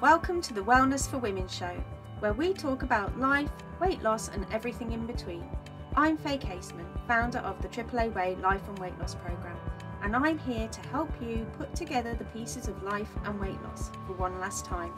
Welcome to the Wellness for Women show, where we talk about life, weight loss, and everything in between. I'm Faye Caseman, founder of the AAA Way Life and Weight Loss Programme, and I'm here to help you put together the pieces of life and weight loss for one last time.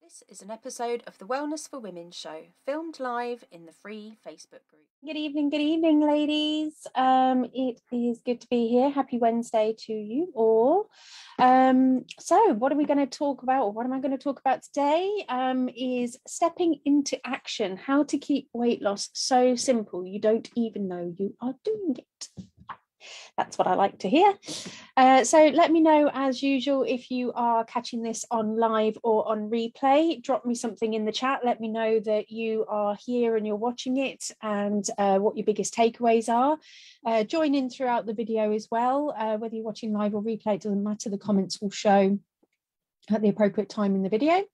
This is an episode of the Wellness for Women show, filmed live in the free Facebook group. Good evening, good evening, ladies. Um, it is good to be here. Happy Wednesday to you all. Um, so, what are we going to talk about, or what am I going to talk about today? Um, is stepping into action. How to keep weight loss so simple you don't even know you are doing it. That's what I like to hear. Uh, so let me know, as usual, if you are catching this on live or on replay. Drop me something in the chat. Let me know that you are here and you're watching it and uh, what your biggest takeaways are. Uh, join in throughout the video as well. Uh, whether you're watching live or replay, it doesn't matter. The comments will show at the appropriate time in the video.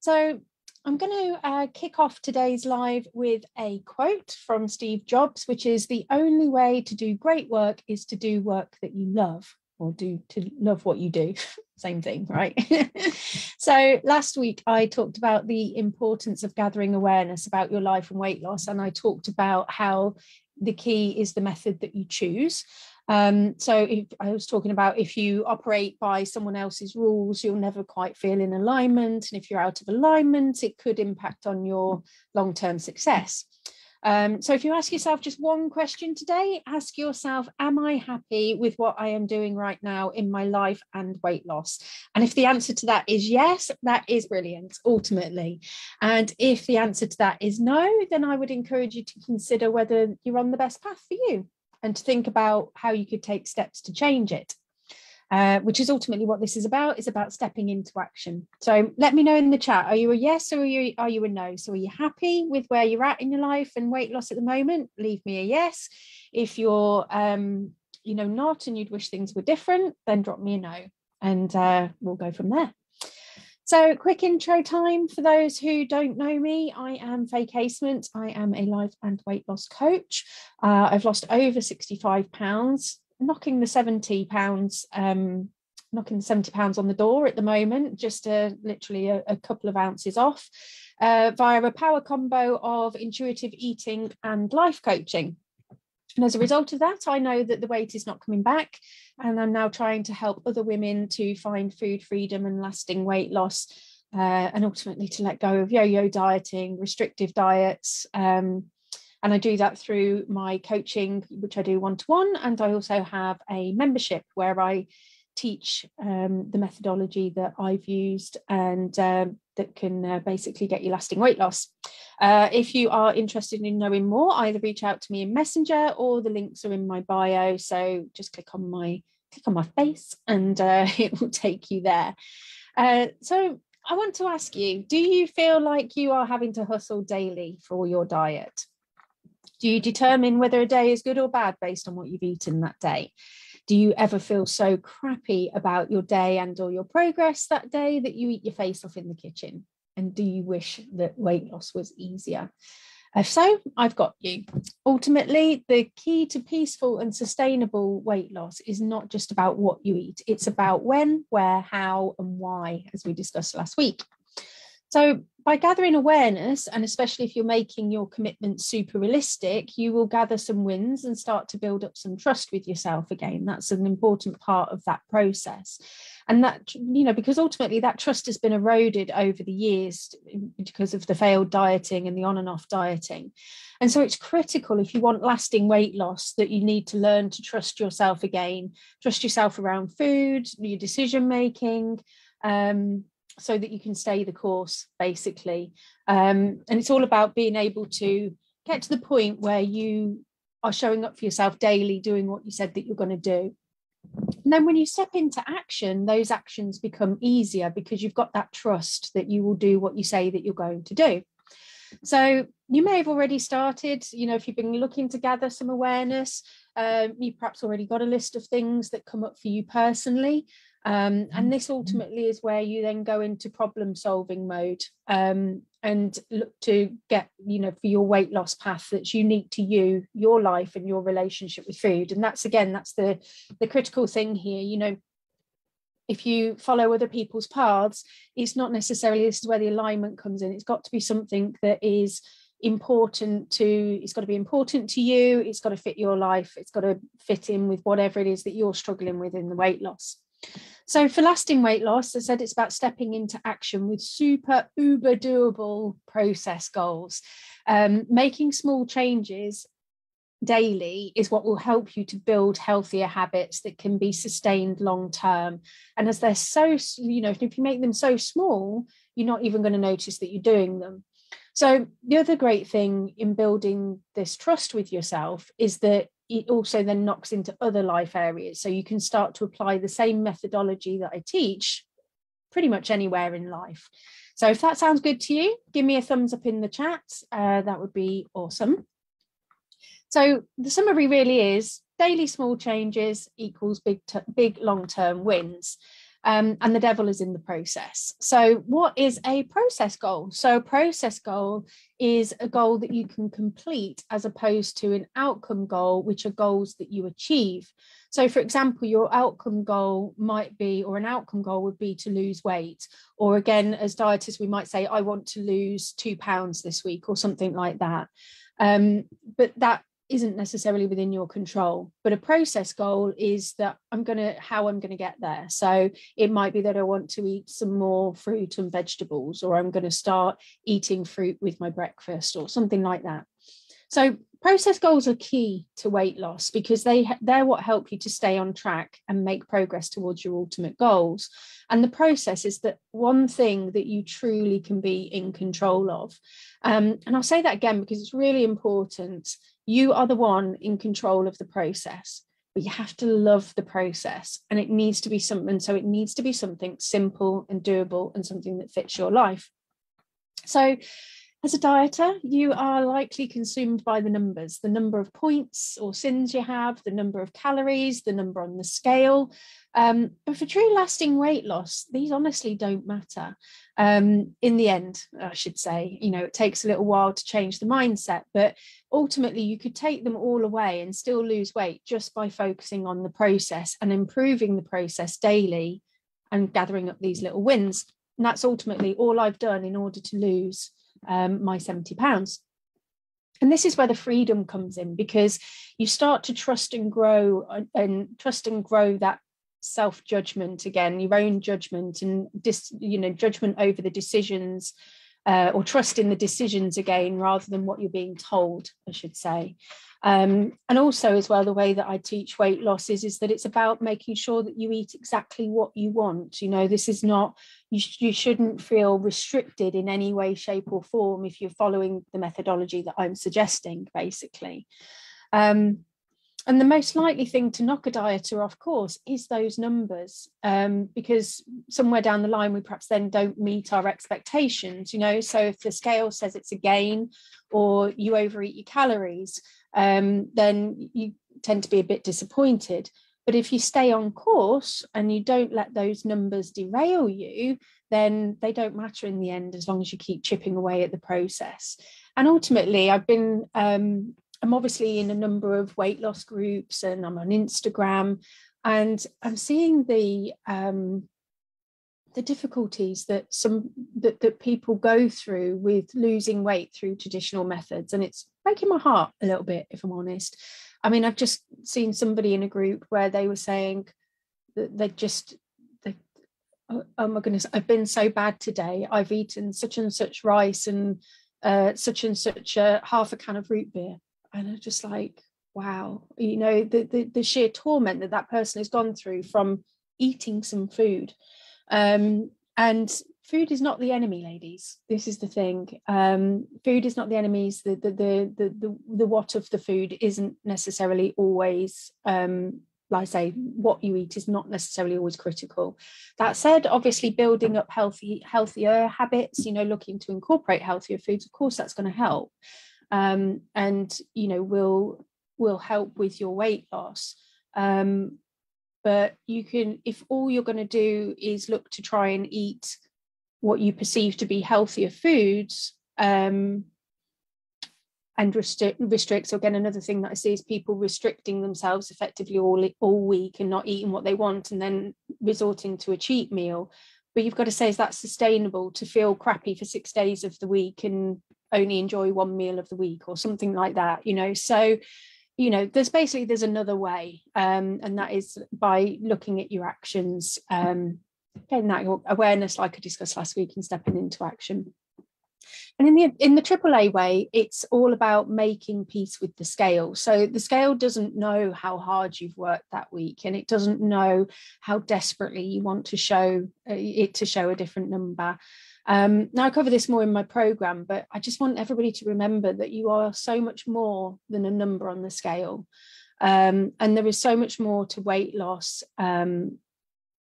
So I'm going to uh, kick off today's live with a quote from Steve Jobs, which is the only way to do great work is to do work that you love or do to love what you do. Same thing, right? so last week I talked about the importance of gathering awareness about your life and weight loss. And I talked about how the key is the method that you choose. Um, so if I was talking about if you operate by someone else's rules, you'll never quite feel in alignment. And if you're out of alignment, it could impact on your long-term success. Um, so if you ask yourself just one question today, ask yourself, am I happy with what I am doing right now in my life and weight loss? And if the answer to that is yes, that is brilliant, ultimately. And if the answer to that is no, then I would encourage you to consider whether you're on the best path for you and to think about how you could take steps to change it. Uh, which is ultimately what this is about. Is about stepping into action. So let me know in the chat. Are you a yes or are you, are you a no? So are you happy with where you're at in your life and weight loss at the moment? Leave me a yes. If you're um you know not and you'd wish things were different then drop me a no. And uh, we'll go from there so, quick intro time for those who don't know me. I am Faye Casement. I am a life and weight loss coach. Uh, I've lost over 65 pounds, knocking the 70 pounds, um, knocking the 70 pounds on the door at the moment, just a, literally a, a couple of ounces off, uh, via a power combo of intuitive eating and life coaching. And as a result of that, I know that the weight is not coming back. And I'm now trying to help other women to find food freedom and lasting weight loss, uh, and ultimately to let go of yo yo dieting, restrictive diets. Um, and I do that through my coaching, which I do one to one. And I also have a membership where I teach um, the methodology that I've used and um, that can uh, basically get you lasting weight loss. Uh, if you are interested in knowing more, either reach out to me in Messenger or the links are in my bio. So just click on my click on my face and uh, it will take you there. Uh, so I want to ask you, do you feel like you are having to hustle daily for your diet? Do you determine whether a day is good or bad based on what you've eaten that day? Do you ever feel so crappy about your day and or your progress that day that you eat your face off in the kitchen? And do you wish that weight loss was easier? If so i've got you. Ultimately the key to peaceful and sustainable weight loss is not just about what you eat. It's about when where how and why as we discussed last week so, by gathering awareness, and especially if you're making your commitment super realistic, you will gather some wins and start to build up some trust with yourself again. That's an important part of that process. And that, you know, because ultimately that trust has been eroded over the years because of the failed dieting and the on and off dieting. And so it's critical if you want lasting weight loss that you need to learn to trust yourself again, trust yourself around food, your decision making. Um, so that you can stay the course basically. Um, and it's all about being able to get to the point where you are showing up for yourself daily doing what you said that you're going to do. And then when you step into action those actions become easier because you've got that trust that you will do what you say that you're going to do. So you may have already started you know if you've been looking to gather some awareness um, you perhaps already got a list of things that come up for you personally um, and this ultimately is where you then go into problem solving mode um, and look to get, you know, for your weight loss path that's unique to you, your life and your relationship with food. And that's again, that's the the critical thing here. You know, if you follow other people's paths, it's not necessarily this is where the alignment comes in. It's got to be something that is important to it's got to be important to you it's got to fit your life it's got to fit in with whatever it is that you're struggling with in the weight loss so for lasting weight loss, I said it's about stepping into action with super uber doable process goals. Um, making small changes daily is what will help you to build healthier habits that can be sustained long term. And as they're so, you know, if you make them so small, you're not even going to notice that you're doing them. So the other great thing in building this trust with yourself is that it also then knocks into other life areas. So you can start to apply the same methodology that I teach pretty much anywhere in life. So if that sounds good to you, give me a thumbs up in the chat. Uh, that would be awesome. So the summary really is daily small changes equals big, big long-term wins um, and the devil is in the process. So, what is a process goal? So, a process goal is a goal that you can complete as opposed to an outcome goal, which are goals that you achieve. So, for example, your outcome goal might be, or an outcome goal would be to lose weight. Or again, as dietists, we might say, I want to lose two pounds this week, or something like that. Um, but that isn't necessarily within your control but a process goal is that i'm going to how i'm going to get there. So it might be that i want to eat some more fruit and vegetables or i'm going to start eating fruit with my breakfast or something like that. So process goals are key to weight loss because they they're what help you to stay on track and make progress towards your ultimate goals. And the process is that one thing that you truly can be in control of. Um, and i'll say that again because it's really important you are the one in control of the process but you have to love the process and it needs to be something so it needs to be something simple and doable and something that fits your life. So as a dieter, you are likely consumed by the numbers, the number of points or sins you have, the number of calories, the number on the scale. Um, but for true lasting weight loss, these honestly don't matter. Um, in the end, I should say, you know, it takes a little while to change the mindset, but ultimately you could take them all away and still lose weight just by focusing on the process and improving the process daily and gathering up these little wins. And that's ultimately all I've done in order to lose um, my 70 pounds. And this is where the freedom comes in because you start to trust and grow and, and trust and grow that self judgment again, your own judgment and dis, you know judgment over the decisions uh, or trust in the decisions again rather than what you're being told, I should say. Um, and also, as well, the way that I teach weight loss is, is that it's about making sure that you eat exactly what you want. You know, this is not, you, sh- you shouldn't feel restricted in any way, shape, or form if you're following the methodology that I'm suggesting, basically. Um, and the most likely thing to knock a dieter off course is those numbers um, because somewhere down the line we perhaps then don't meet our expectations you know so if the scale says it's a gain or you overeat your calories um, then you tend to be a bit disappointed. But if you stay on course and you don't let those numbers derail you, then they don't matter in the end as long as you keep chipping away at the process. And ultimately, I've been, um, I'm obviously in a number of weight loss groups and I'm on Instagram and I'm seeing the, um, the difficulties that some that, that people go through with losing weight through traditional methods and it's breaking my heart a little bit if i'm honest. I mean i've just seen somebody in a group where they were saying that they just they oh, oh my goodness i've been so bad today. I've eaten such and such rice and uh, such and such a half a can of root beer. And i'm just like wow. You know the, the the sheer torment that that person has gone through from eating some food. Um, and food is not the enemy, ladies. This is the thing. Um, food is not the enemies. The, the the the the the what of the food isn't necessarily always um, like I say, what you eat is not necessarily always critical. That said, obviously building up healthy, healthier habits, you know, looking to incorporate healthier foods, of course, that's going to help. Um, and you know, will will help with your weight loss. Um, but you can if all you're going to do is look to try and eat what you perceive to be healthier foods um, and restrict restrict so again another thing that i see is people restricting themselves effectively all all week and not eating what they want and then resorting to a cheat meal. But you've got to say is that sustainable to feel crappy for six days of the week and only enjoy one meal of the week or something like that you know? So you know there's basically there's another way um, and that is by looking at your actions um, getting that awareness like i discussed last week and stepping into action and in the in the AAA way, it's all about making peace with the scale. So the scale doesn't know how hard you've worked that week, and it doesn't know how desperately you want to show uh, it to show a different number. Um, now I cover this more in my program, but I just want everybody to remember that you are so much more than a number on the scale. Um, and there is so much more to weight loss um,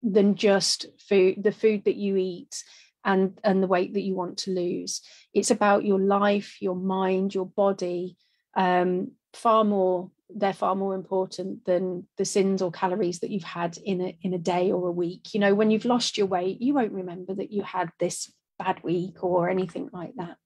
than just food, the food that you eat and and the weight that you want to lose. It's about your life your mind your body um, far more they're far more important than the sins or calories that you've had in a in a day or a week. You know when you've lost your weight you won't remember that you had this bad week or anything like that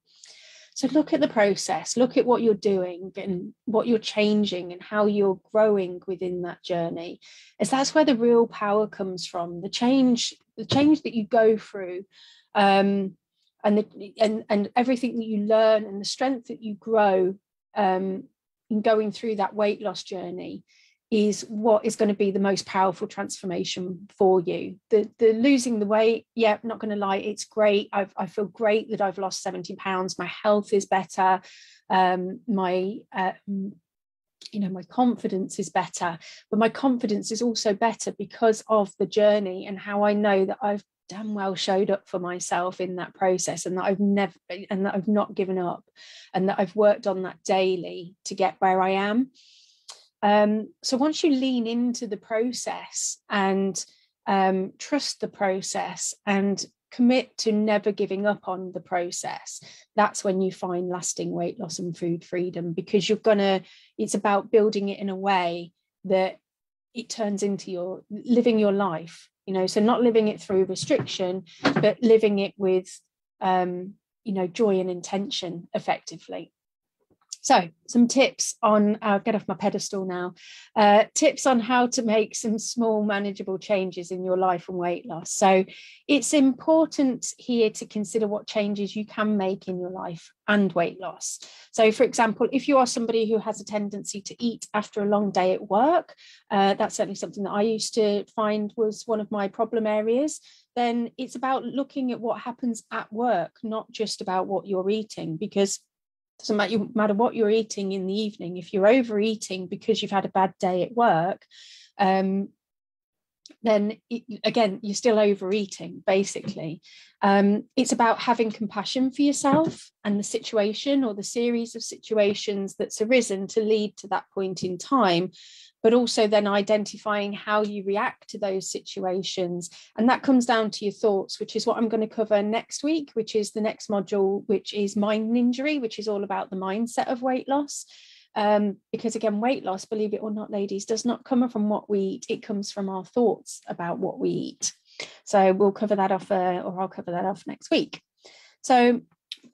so look at the process look at what you're doing and what you're changing and how you're growing within that journey as that's where the real power comes from the change the change that you go through um, and the, and and everything that you learn and the strength that you grow um, in going through that weight loss journey is what is going to be the most powerful transformation for you. The the losing the weight, yeah, not going to lie, it's great. I've, I feel great that I've lost 70 pounds. My health is better. Um, my uh, you know my confidence is better but my confidence is also better because of the journey and how i know that i've damn well showed up for myself in that process and that I've never and that I've not given up and that I've worked on that daily to get where I am. Um, so once you lean into the process and um, trust the process and commit to never giving up on the process, that's when you find lasting weight loss and food freedom because you're gonna, it's about building it in a way that it turns into your living your life you know? So not living it through restriction but living it with um you know joy and intention effectively so, some tips on, I'll get off my pedestal now, uh, tips on how to make some small manageable changes in your life and weight loss. So, it's important here to consider what changes you can make in your life and weight loss. So, for example, if you are somebody who has a tendency to eat after a long day at work, uh, that's certainly something that I used to find was one of my problem areas then it's about looking at what happens at work, not just about what you're eating, because doesn't matter, matter what you're eating in the evening. If you're overeating because you've had a bad day at work um, then it, again you're still overeating basically. Um, it's about having compassion for yourself and the situation or the series of situations that's arisen to lead to that point in time but also then identifying how you react to those situations. And that comes down to your thoughts, which is what I'm going to cover next week, which is the next module, which is mind injury, which is all about the mindset of weight loss. Um, because again, weight loss, believe it or not, ladies, does not come from what we eat, it comes from our thoughts about what we eat. So we'll cover that off, uh, or I'll cover that off next week. So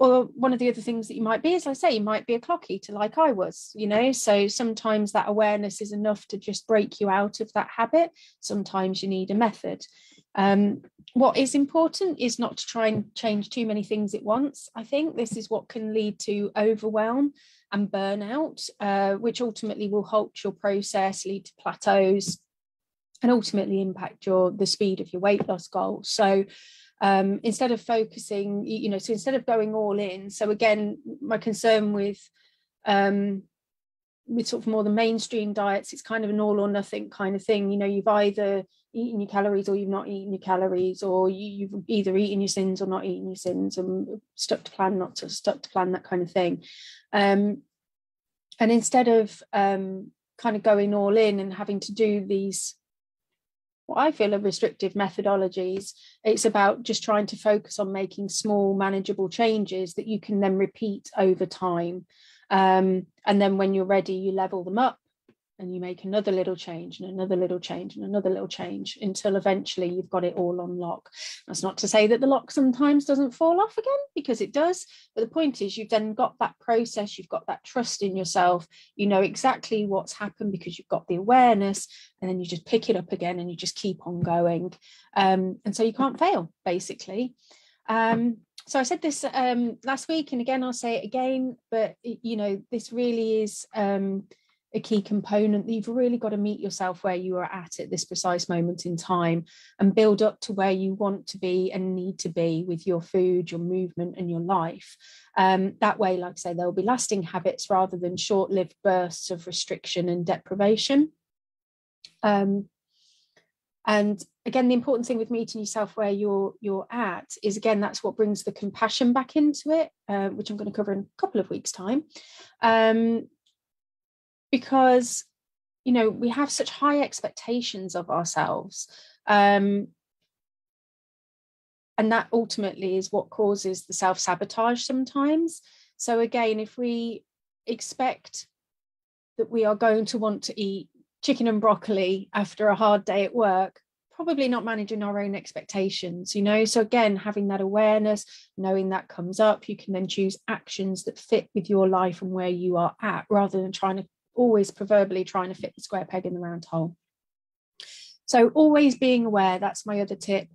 or one of the other things that you might be, as I say, you might be a clock eater like I was, you know. So sometimes that awareness is enough to just break you out of that habit. Sometimes you need a method. Um, what is important is not to try and change too many things at once. I think this is what can lead to overwhelm and burnout, uh, which ultimately will halt your process, lead to plateaus, and ultimately impact your the speed of your weight loss goals. So um, instead of focusing, you know, so instead of going all in. So again, my concern with um, with sort of more the mainstream diets, it's kind of an all or nothing kind of thing. You know, you've either eaten your calories or you've not eaten your calories, or you, have either eaten your sins or not eaten your sins, and stuck to plan, not to stuck to plan, that kind of thing. Um, and instead of um, kind of going all in and having to do these what I feel are restrictive methodologies. It's about just trying to focus on making small, manageable changes that you can then repeat over time. Um, and then when you're ready, you level them up and you make another little change and another little change and another little change until eventually you've got it all on lock. That's not to say that the lock sometimes doesn't fall off again because it does. But the point is, you've then got that process, you've got that trust in yourself, you know exactly what's happened because you've got the awareness, and then you just pick it up again and you just keep on going. Um, and so you can't fail, basically. Um, so I said this um, last week, and again, I'll say it again, but you know, this really is. Um, a key component that you've really got to meet yourself where you are at at this precise moment in time and build up to where you want to be and need to be with your food, your movement, and your life. Um, that way, like I say, there will be lasting habits rather than short lived bursts of restriction and deprivation. Um, and again, the important thing with meeting yourself where you're you're at is again that's what brings the compassion back into it, uh, which I'm going to cover in a couple of weeks' time. Um, because you know we have such high expectations of ourselves um, and that ultimately is what causes the self-sabotage sometimes. So again if we expect that we are going to want to eat chicken and broccoli after a hard day at work probably not managing our own expectations you know? So again having that awareness knowing that comes up you can then choose actions that fit with your life and where you are at rather than trying to always proverbially trying to fit the square peg in the round hole. So always being aware, that's my other tip.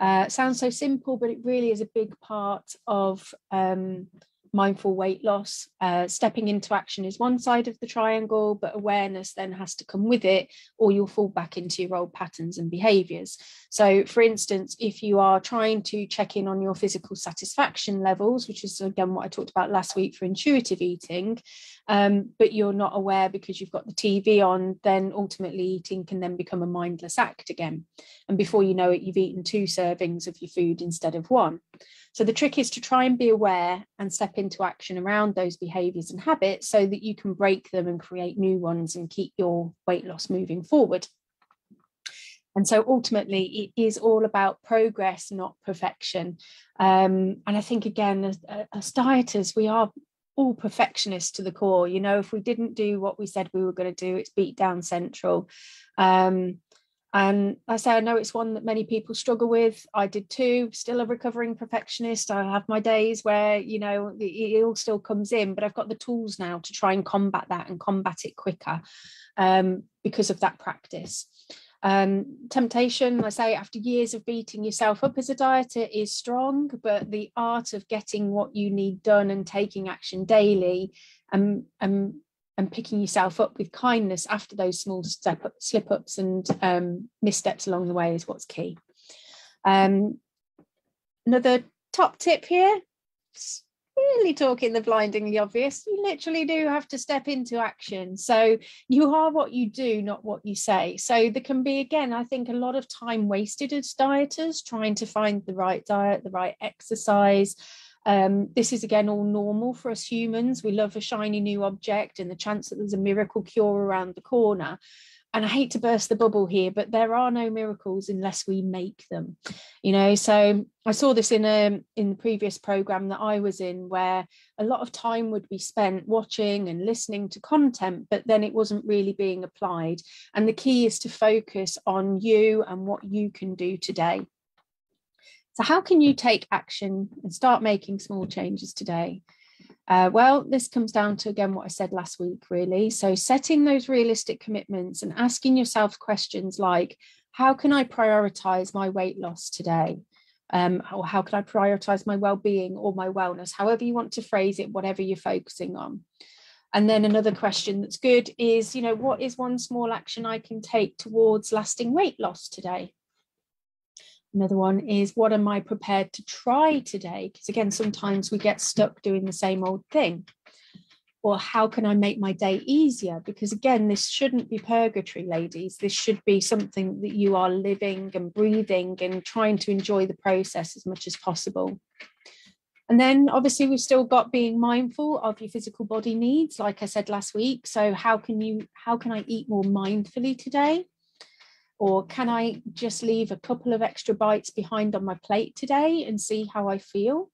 Uh, sounds so simple, but it really is a big part of um, mindful weight loss. Uh, stepping into action is one side of the triangle, but awareness then has to come with it, or you'll fall back into your old patterns and behaviors. So, for instance, if you are trying to check in on your physical satisfaction levels, which is again what I talked about last week for intuitive eating, um, but you're not aware because you've got the TV on, then ultimately eating can then become a mindless act again. And before you know it, you've eaten two servings of your food instead of one. So the trick is to try and be aware and step into action around those behaviors and habits so that you can break them and create new ones and keep your weight loss moving forward. And so ultimately, it is all about progress, not perfection. Um, and I think, again, as, as dieters, we are all perfectionists to the core. You know, if we didn't do what we said we were going to do, it's beat down central. Um, and I say, I know it's one that many people struggle with. I did too, still a recovering perfectionist. I have my days where, you know, it, it all still comes in, but I've got the tools now to try and combat that and combat it quicker um, because of that practice. Um, temptation, I say, after years of beating yourself up as a dieter is strong, but the art of getting what you need done and taking action daily and, and and picking yourself up with kindness after those small step up, slip ups and um, missteps along the way is what's key. Um, another top tip here, really talking the blindingly obvious, you literally do have to step into action. So you are what you do, not what you say. So there can be, again, I think a lot of time wasted as dieters trying to find the right diet, the right exercise, um, this is again all normal for us humans. We love a shiny new object and the chance that there's a miracle cure around the corner. And I hate to burst the bubble here, but there are no miracles unless we make them. You know, so I saw this in a in the previous program that I was in, where a lot of time would be spent watching and listening to content, but then it wasn't really being applied. And the key is to focus on you and what you can do today. So, how can you take action and start making small changes today? Uh, well, this comes down to again what I said last week, really. So, setting those realistic commitments and asking yourself questions like, how can I prioritize my weight loss today? Um, or how can I prioritize my well being or my wellness, however you want to phrase it, whatever you're focusing on. And then another question that's good is, you know, what is one small action I can take towards lasting weight loss today? Another one is what am I prepared to try today? Because again, sometimes we get stuck doing the same old thing. Or how can I make my day easier? Because again, this shouldn't be purgatory, ladies. This should be something that you are living and breathing and trying to enjoy the process as much as possible. And then obviously we've still got being mindful of your physical body needs, like I said last week. So how can you how can I eat more mindfully today? Or can I just leave a couple of extra bites behind on my plate today and see how I feel?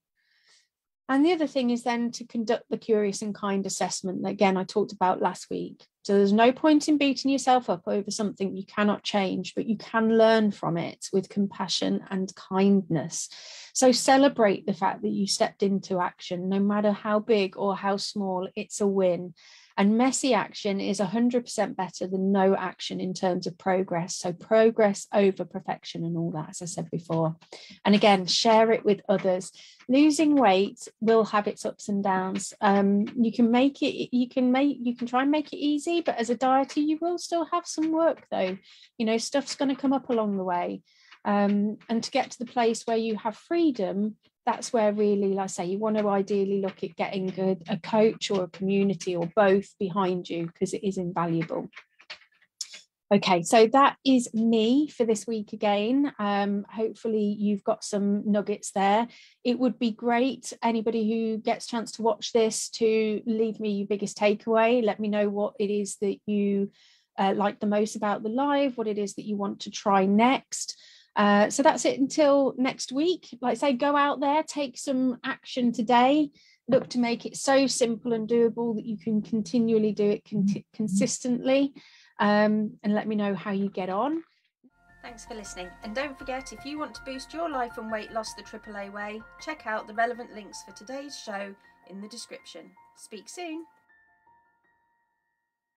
And the other thing is then to conduct the curious and kind assessment that again I talked about last week. So there's no point in beating yourself up over something you cannot change, but you can learn from it with compassion and kindness. So celebrate the fact that you stepped into action, no matter how big or how small, it's a win. And messy action is 100% better than no action in terms of progress. So, progress over perfection and all that, as I said before. And again, share it with others. Losing weight will have its ups and downs. Um, you can make it, you can make, you can try and make it easy, but as a dieter, you will still have some work though. You know, stuff's going to come up along the way. Um, and to get to the place where you have freedom that's where really like I say you want to ideally look at getting a, a coach or a community or both behind you because it is invaluable. Okay so that is me for this week again. Um, hopefully you've got some nuggets there. It would be great anybody who gets chance to watch this to leave me your biggest takeaway. Let me know what it is that you uh, like the most about the live what it is that you want to try next uh, so that's it until next week. Like I say, go out there, take some action today. Look to make it so simple and doable that you can continually do it con- consistently. Um, and let me know how you get on. Thanks for listening. And don't forget, if you want to boost your life and weight loss the AAA way, check out the relevant links for today's show in the description. Speak soon.